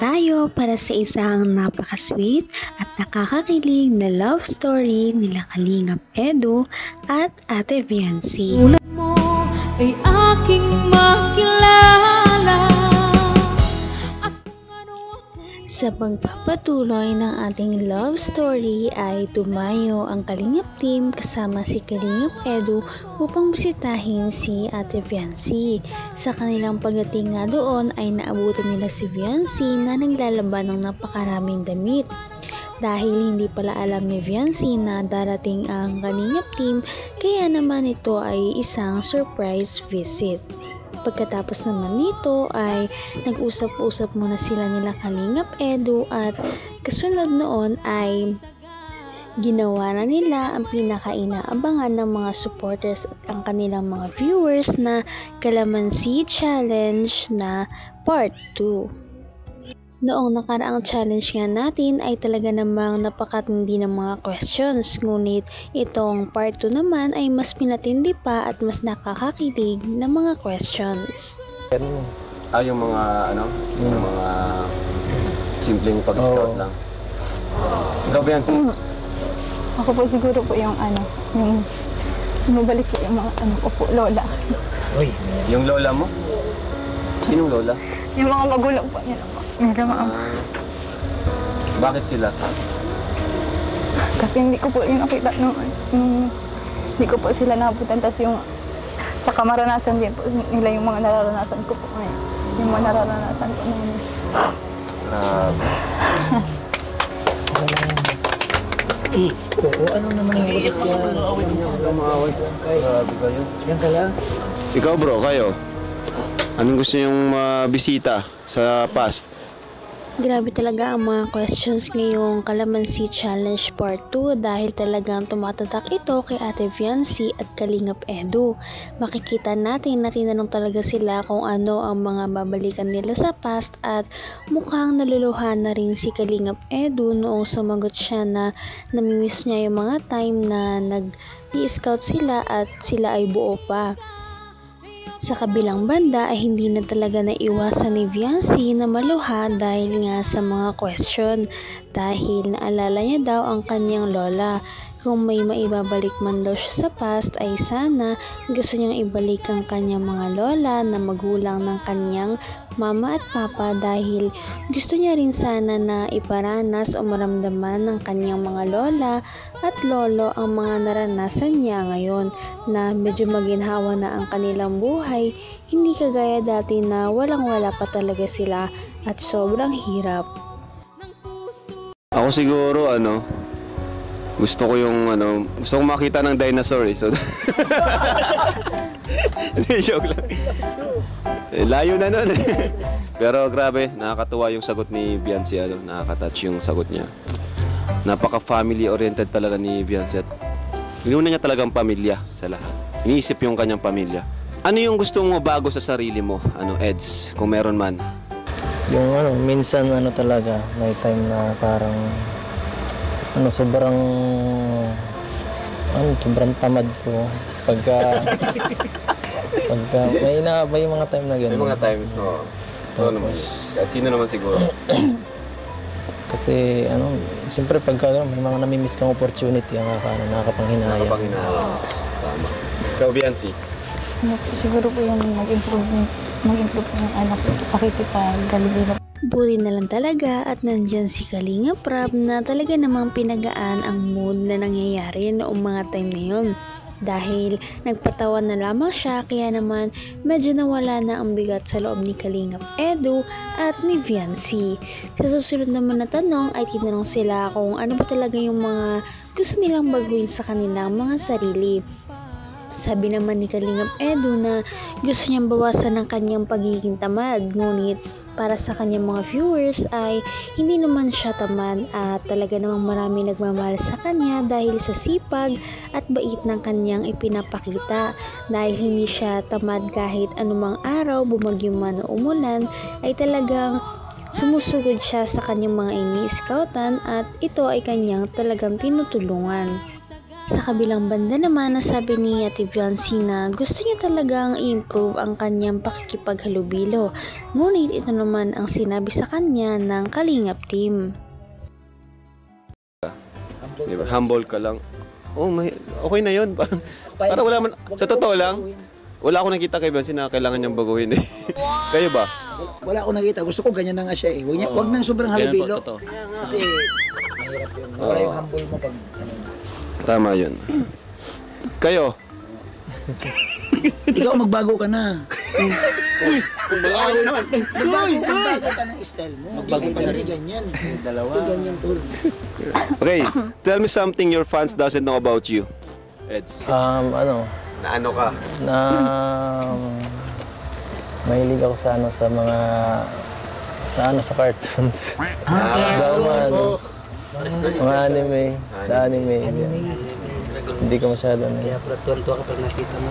Tayo para sa isang napaka-sweet at nakakakilig na love story nila Kalingap Edu at Ate Viancy. mo ay aking makilala Sa pagpapatuloy ng ating love story ay tumayo ang Kalingap team kasama si Kalingap Edu upang bisitahin si Ate Viancy. Sa kanilang pagdating nga doon ay naabutan nila si Viancy na naglalaban ng napakaraming damit. Dahil hindi pala alam ni Viancy na darating ang Kalingap team kaya naman ito ay isang surprise visit. Pagkatapos naman nito ay nag-usap-usap muna sila nila Kalingap Edu at kasunod noon ay ginawa na nila ang pinakainaabangan ng mga supporters at ang kanilang mga viewers na Kalamansi Challenge na Part 2. Noong nakaraang challenge nga natin ay talaga namang napakatindi ng mga questions ngunit itong part 2 naman ay mas pinatindi pa at mas nakakakilig na mga questions. Ah, yung mga ano, yung Mm. mga simpleng pag-scout Oo. lang. Ikaw, Biancy? Ako po siguro po yung ano, yung mabalik po yung mga ano ko po, lola. Uy, Yung lola mo? Sinong lola? Yung mga magulang po nila po. Medyo mga, Ah, bakit sila? kasi hindi ko po yung nakita nung, yung, hindi ko po sila nabutan. Tapos yung, tsaka maranasan din po nila yung mga nararanasan ko po ngayon. Yung mga nararanasan ko ngayon. Grabe. oo, ano naman yung ulit niya? Lumaway. Grabe kayo. Yan ka lang. Ikaw bro, kayo? Anong gusto yung mabisita sa past? Grabe talaga ang mga questions ngayong Kalamansi Challenge Part 2 dahil talagang tumatatak ito kay Ate Viancy at Kalingap Edu. Makikita natin na tinanong talaga sila kung ano ang mga babalikan nila sa past at mukhang naluluhan na rin si Kalingap Edu noong sumagot siya na namimiss niya yung mga time na nag-i-scout sila at sila ay buo pa. Sa kabilang banda ay hindi na talaga naiwasan ni Viancy na maluha dahil nga sa mga question dahil naalala niya daw ang kanyang lola. Kung may maibabalik man daw siya sa past ay sana gusto niyang ibalik ang kanyang mga lola na magulang ng kanyang mama at papa dahil gusto niya rin sana na iparanas o maramdaman ng kanyang mga lola at lolo ang mga naranasan niya ngayon na medyo maginhawa na ang kanilang buhay, hindi kagaya dati na walang wala pa talaga sila at sobrang hirap. Ako siguro, ano, gusto ko yung, ano, gusto ko makita ng dinosaur eh. So, joke lang. Eh, layo na nun eh. Pero grabe, nakakatuwa yung sagot ni Biancy, ano, nakaka-touch yung sagot niya. Napaka-family oriented talaga ni Biancy at inuna niya talagang pamilya sa lahat. Iniisip yung kanyang pamilya. Ano yung gusto mo bago sa sarili mo, ano, Eds, kung meron man? Yung ano, minsan ano talaga, may time na parang ano, sobrang ano, sobrang tamad ko. Pagka pagka may na may mga time na May gano'n. mga time, oo. Oo naman. At sino naman siguro? Kasi ano, siyempre pagka gano'n, may mga namimiss kang opportunity ang nakaka, nakakapanghinayang. Nakapanghinayang. Tama. Ikaw, Biancy? Ano siguro po yung mag-improve, mag-improve yung anak ko. Pakikipag-galibino Buti na lang talaga at nandyan si Kalinga Prab na talaga namang pinagaan ang mood na nangyayari noong mga time na yun. Dahil nagpatawa na lamang siya kaya naman medyo nawala na ang bigat sa loob ni Kalingap Edu at ni Viancy. Sa susunod naman na tanong ay tinanong sila kung ano ba talaga yung mga gusto nilang baguhin sa kanilang mga sarili. Sabi naman ni Kalingap Edu na gusto niyang bawasan ang kanyang pagiging tamad ngunit para sa kanyang mga viewers ay hindi naman siya tamad at talaga namang marami nagmamahal sa kanya dahil sa sipag at bait ng kanyang ipinapakita dahil hindi siya tamad kahit anumang araw bumagyo man o umulan ay talagang sumusugod siya sa kanyang mga ini-scoutan at ito ay kanyang talagang tinutulungan. Sa kabilang banda naman, nasabi ni Ate Viancy na gusto niya talagang i-improve ang kanyang pakikipaghalubilo. Ngunit ito naman ang sinabi sa kanya ng Kalingap team. Di ba? Humble ka lang. Oh, may, okay na yun. Parang, parang wala man, sa totoo lang, wala akong nakita kay Beyonce na kailangan niyang baguhin eh. Kayo ba? Wala akong nakita. Gusto ko ganyan na nga siya eh. Huwag, niya, huwag nang sobrang halubilo. Kasi mahirap yun. Wala yung humble mo pag ano. Tama yun. Kayo? Ikaw magbago ka na. Magbago naman. Magbago, magbago ka ng style mo. Magbago ka na rin ganyan. Dalawa. Ganyan tol. Okay, tell me something your fans doesn't know about you. Eds. Um, ano, Na ano ka? na um, mahilig ako sa ano sa mga sa ano sa cartoons. Ah, Daman, mga anime, sa anime. Hindi ko masyado ano. Kaya pala tuwan-tuwa kapag nakita mo.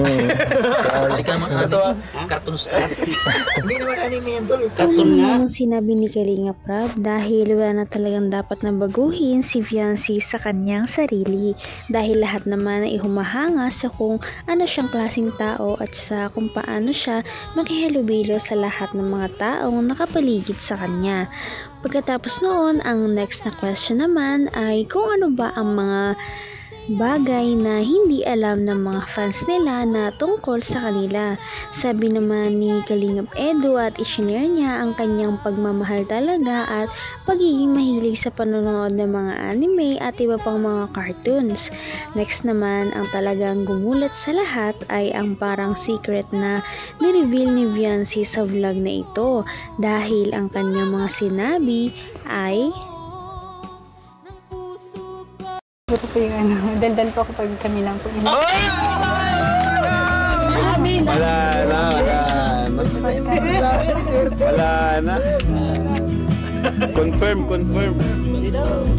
Mm. Kasi ka mga ano, cartoons ka. Hindi naman anime yan tol. Yan ang sinabi ni Kalinga Prab dahil wala na talagang dapat na baguhin si Viancy sa kanyang sarili dahil lahat naman ay humahanga sa kung ano siyang klaseng tao at sa kung paano siya makihalubilo sa lahat ng mga taong nakapaligid sa kanya. Pagkatapos noon, ang next na question naman ay kung ano ba ang mga bagay na hindi alam ng mga fans nila na tungkol sa kanila. Sabi naman ni Kalingap Edu at isinare niya ang kanyang pagmamahal talaga at pagiging mahilig sa panonood ng mga anime at iba pang mga cartoons. Next naman, ang talagang gumulat sa lahat ay ang parang secret na nireveal ni Viancy sa vlog na ito dahil ang kanyang mga sinabi ay Ito po yung ano, daldal po kapag kami lang po. Wala na, wala na. Wala na. Confirm, confirm.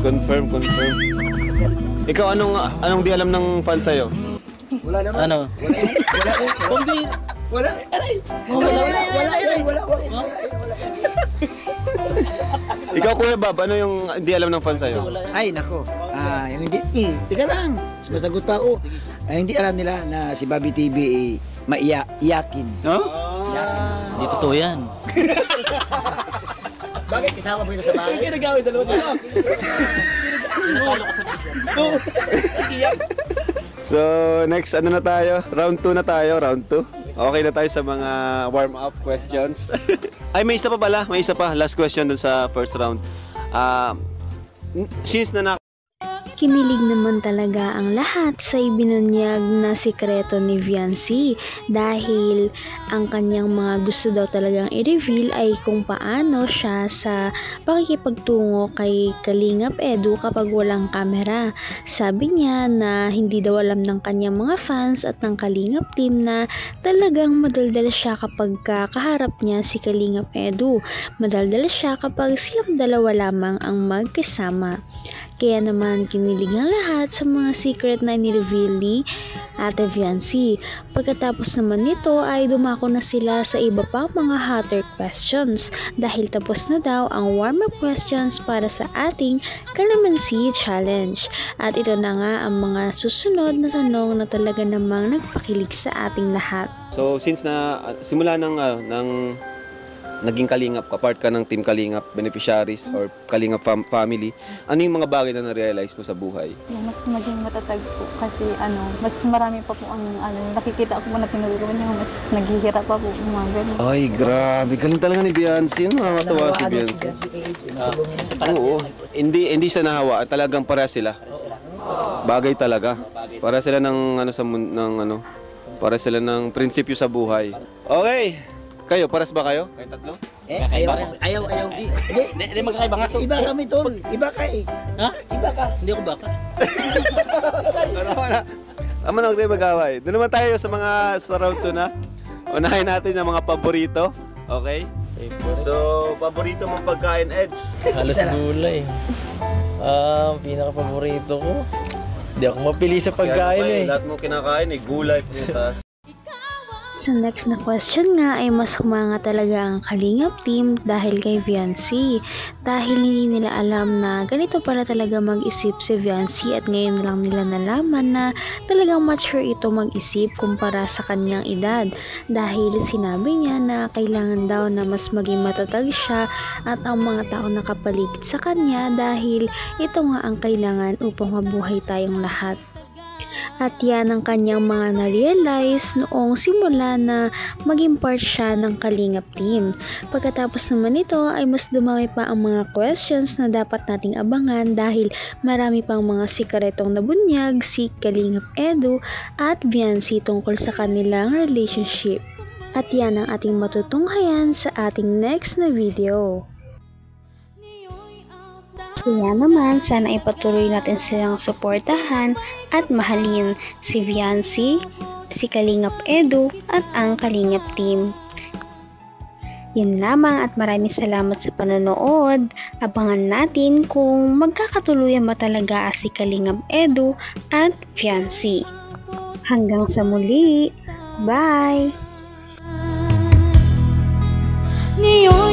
Confirm, confirm. Ikaw, anong anong di alam ng fans sa'yo? Wala naman. Ano? Wala. Aray. Wala. Wala. Wala. Wala. Wala. Wala. Ikaw, Kuya Bob, ano yung hindi alam ng fans sa'yo? Ay, nako. Ah, yung hindi. Hmm, tika lang. Masagot pa ako. Ay, hindi alam nila na si Bobby TV ay maiyakin. No? Hindi totoo yan. Bakit kasama mo ito sa bahay? So, next, ano na tayo? Round 2 na tayo, round 2. Okay na tayo sa mga warm-up questions. Ay, may isa pa pala, may isa pa. Last question dun sa first round. N- since na na Kinilig naman talaga ang lahat sa ibinunyag na sikreto ni Viancy dahil ang kanyang mga gusto daw talagang i-reveal ay kung paano siya sa pakikipagtungo kay Kalingap Edu kapag walang kamera. Sabi niya na hindi daw alam ng kanyang mga fans at ng Kalingap team na talagang madaldal siya kapag kaharap niya si Kalingap Edu. Madaldal siya kapag silang dalawa lamang ang magkasama. Kaya naman kinilig ang lahat sa mga secret na ni-reveal ni Ate Viancy. Pagkatapos naman nito ay dumako na sila sa iba pang mga hotter questions dahil tapos na daw ang warm-up questions para sa ating Calamansi Challenge. At ito na nga ang mga susunod na tanong na talaga namang nagpakilig sa ating lahat. So, since na simula ng uh, ng naging kalingap ka, part ka ng team kalingap beneficiaries or kalingap fam- family, ano yung mga bagay na na-realize mo sa buhay? Yung mas maging matatag po kasi ano, mas marami pa po ang ano, nakikita ko po na tinutulungan niya, mas naghihirap pa po mga ganun. Ay, grabe. Galing talaga ni Beyonce. Nakakatawa si Beyonce. Siya. Oo. Hindi hindi siya nahawa, talagang para sila. Bagay talaga. Para sila ng ano sa mun- ng ano, para sila ng prinsipyo sa buhay. Okay. Kayo, paras ba kayo? Kayo tatlo? Eh, ayaw, ayaw, ayaw. Hindi, Hindi, hindi magkakaiba nga to. iba kami tol. Iba ka eh. Ha? Iba ka. Hindi ako baka. Ano wala? Tama na, huwag tayo mag-away. Doon naman tayo sa mga sa round 2 na. Unahin natin ang mga paborito. Okay? So, paborito mong pagkain, Eds? Halos Isa lang. gulay. Ah, ang pinaka-paborito ko. Hindi ako mapili sa pagkain eh. Lahat mo kinakain eh, gulay, prutas. Sa next na question nga ay mas humanga talaga ang Kalingap team dahil kay Viancy. Dahil hindi nila alam na ganito pala talaga mag-isip si Viancy at ngayon lang nila nalaman na talagang mature ito mag-isip kumpara sa kanyang edad. Dahil sinabi niya na kailangan daw na mas maging matatag siya at ang mga tao nakapaligid sa kanya dahil ito nga ang kailangan upang mabuhay tayong lahat. At yan ang kanyang mga na-realize noong simula na maging part siya ng Kalingap team. Pagkatapos naman nito ay mas dumami pa ang mga questions na dapat nating abangan dahil marami pang mga sikaretong nabunyag si Kalingap Edu at Viancy tungkol sa kanilang relationship. At yan ang ating matutunghayan sa ating next na video. Kaya naman, sana ipatuloy natin silang suportahan at mahalin si Viancy, si Kalingap Edu at ang Kalingap team. Yun lamang at maraming salamat sa panonood. Abangan natin kung magkakatuluyan ba talaga si Kalingap Edu at Viancy. Hanggang sa muli. Bye! Ngayon'y abot